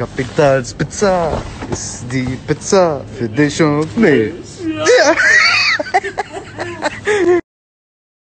Capital Pizza, c'est des pizzas, fait des champignons.